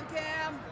on, Cam.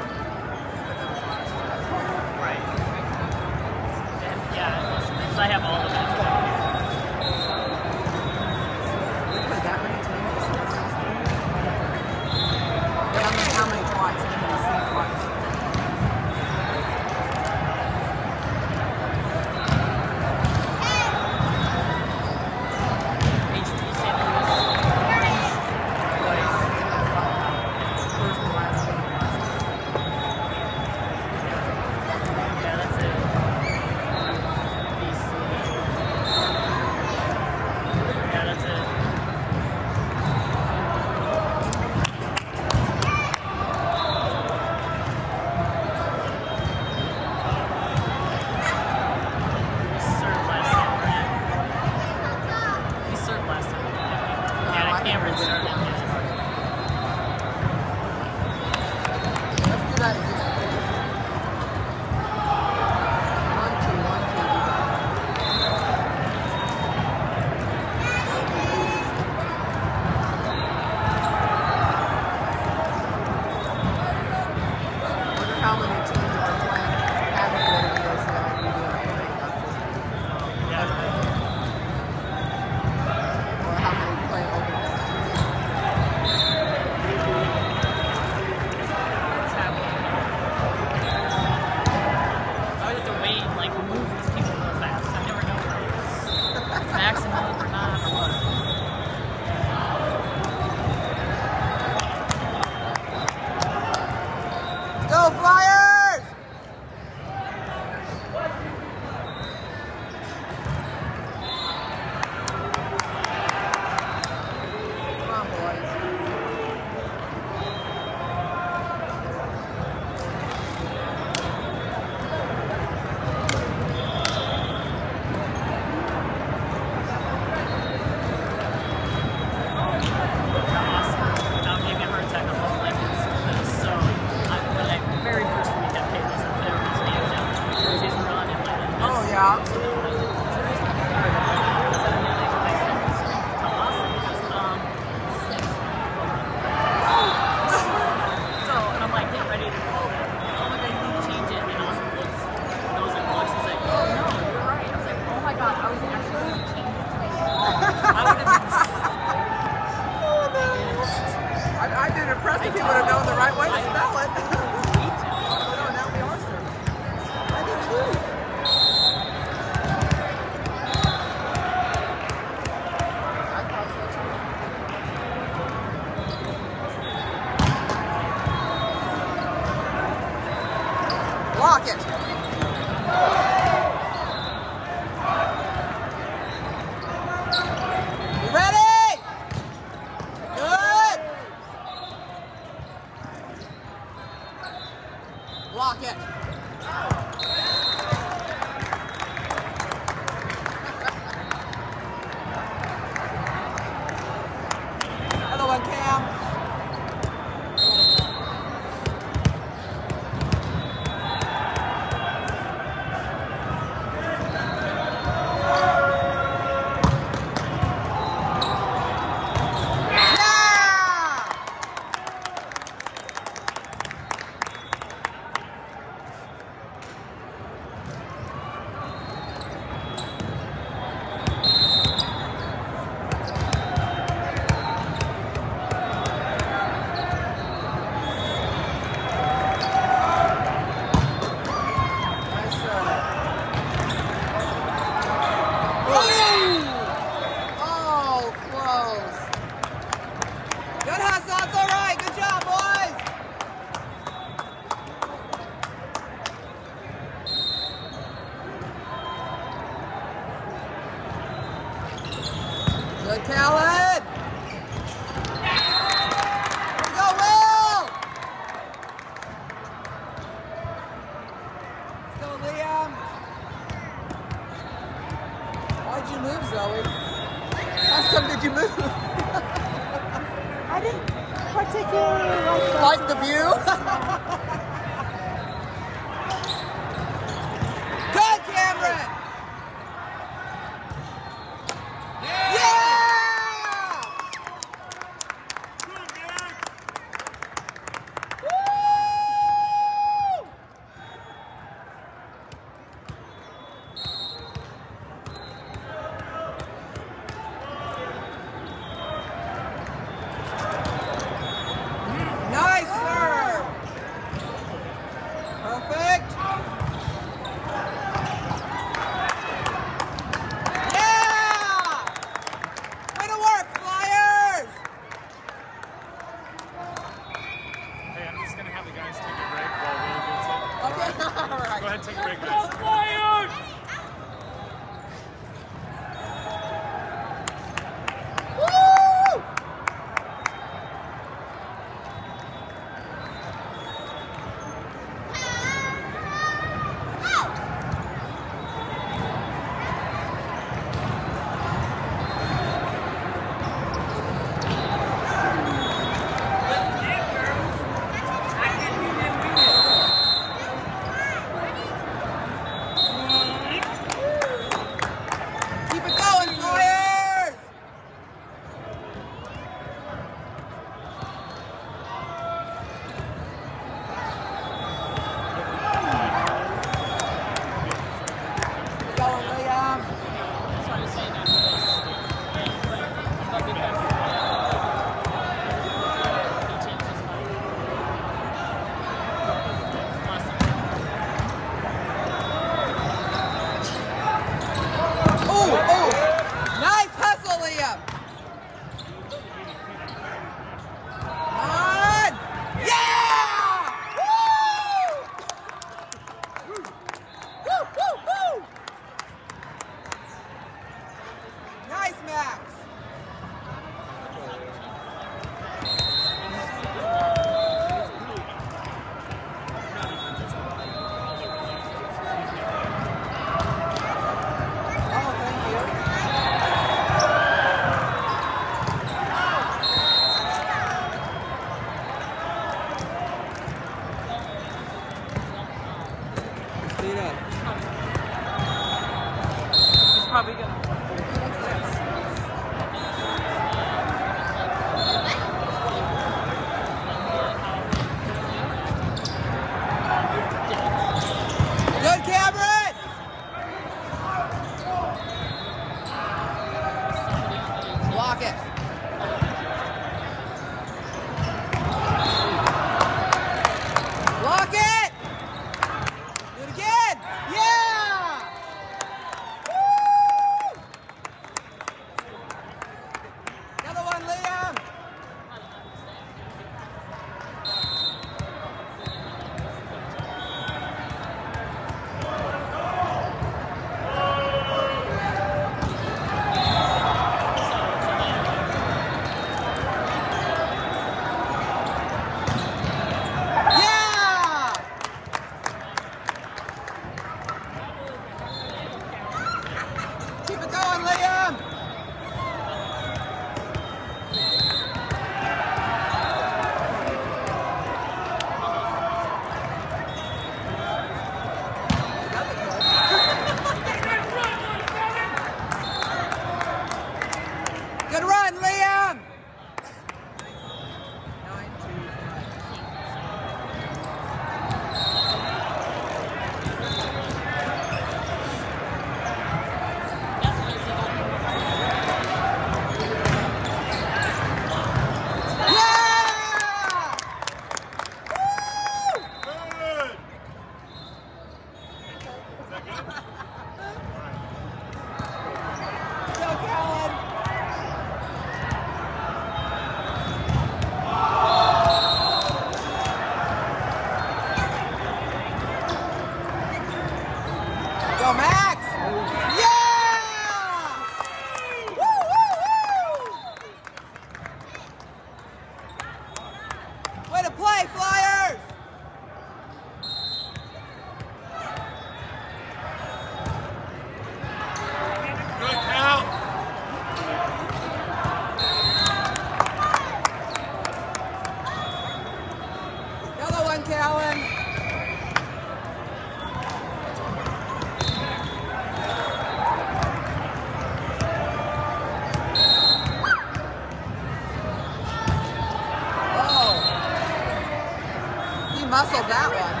Muscled that one.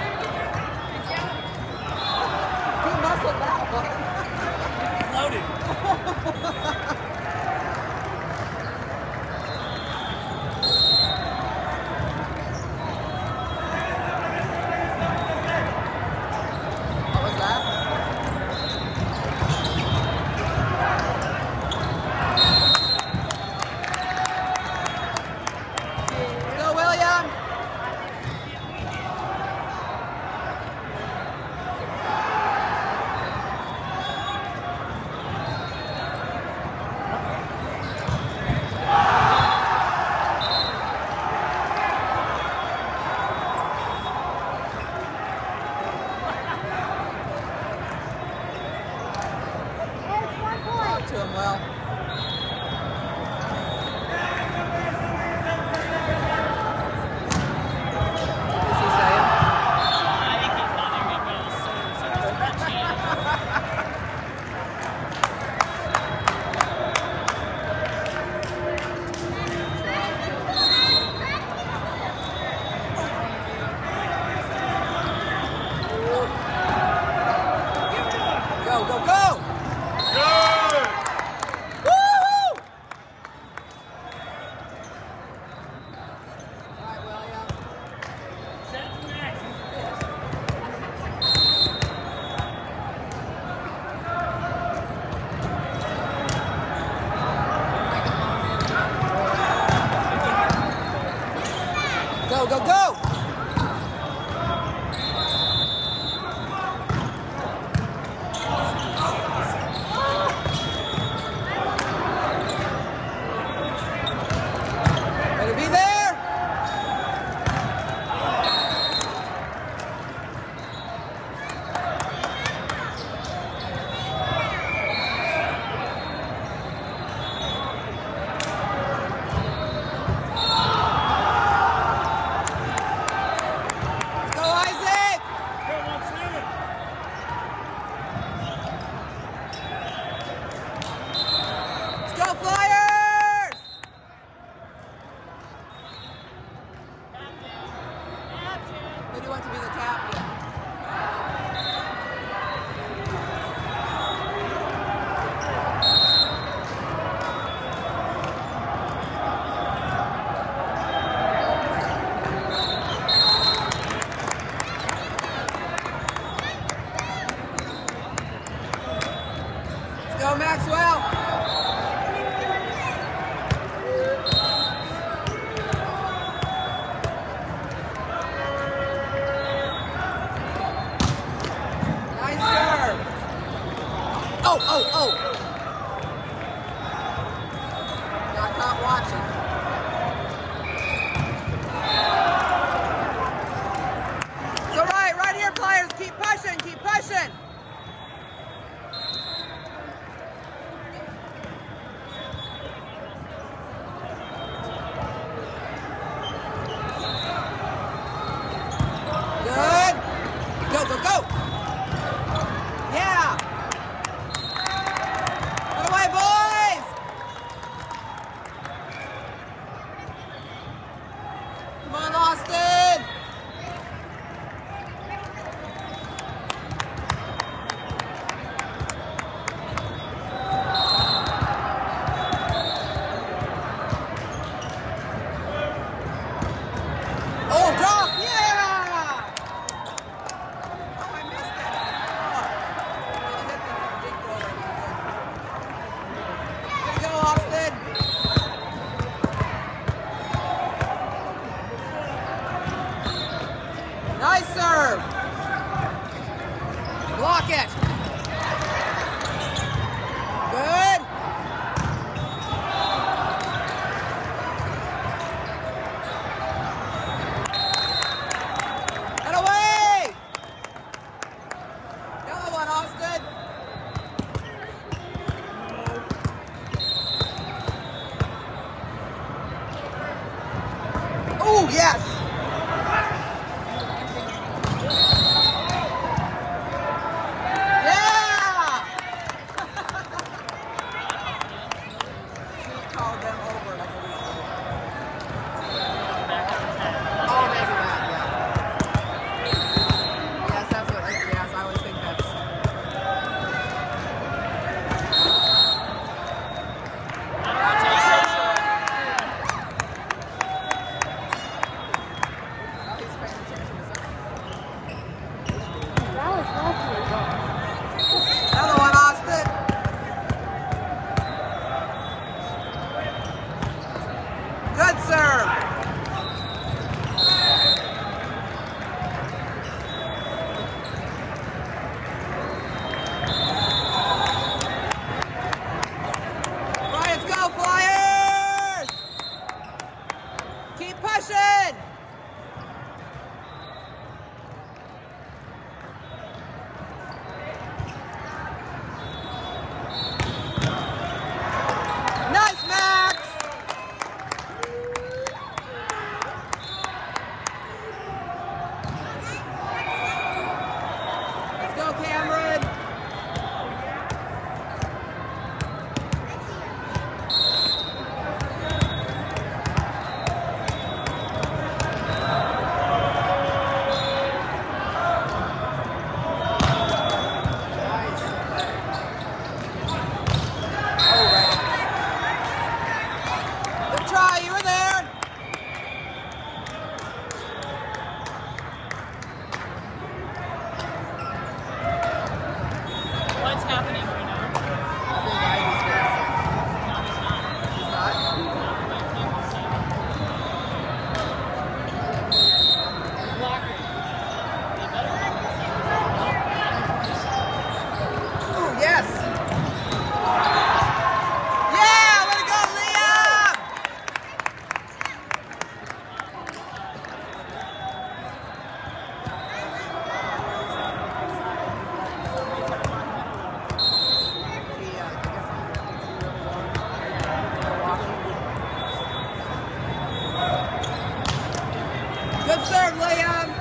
Good serve, Liam.